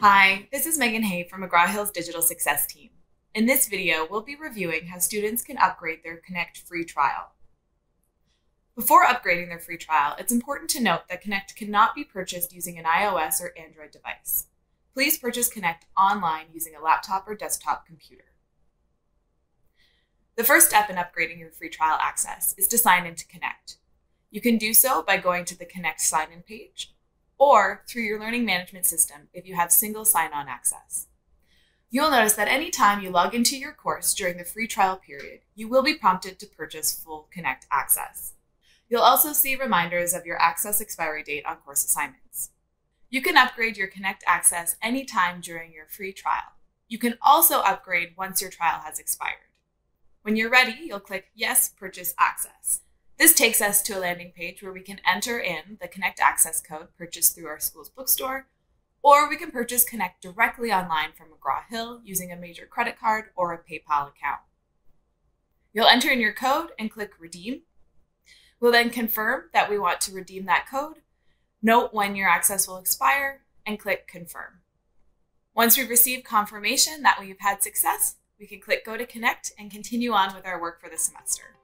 Hi, this is Megan Hay from McGraw-Hill's Digital Success Team. In this video, we'll be reviewing how students can upgrade their Connect free trial. Before upgrading their free trial, it's important to note that Connect cannot be purchased using an iOS or Android device. Please purchase Connect online using a laptop or desktop computer. The first step in upgrading your free trial access is to sign into Connect. You can do so by going to the Connect sign-in page or through your learning management system if you have single sign-on access. You'll notice that anytime you log into your course during the free trial period, you will be prompted to purchase full Connect access. You'll also see reminders of your access expiry date on course assignments. You can upgrade your Connect access anytime during your free trial. You can also upgrade once your trial has expired. When you're ready, you'll click Yes, Purchase Access. This takes us to a landing page where we can enter in the Connect Access code purchased through our school's bookstore, or we can purchase Connect directly online from McGraw-Hill using a major credit card or a PayPal account. You'll enter in your code and click Redeem. We'll then confirm that we want to redeem that code, note when your access will expire, and click Confirm. Once we've received confirmation that we've had success, we can click Go to Connect and continue on with our work for the semester.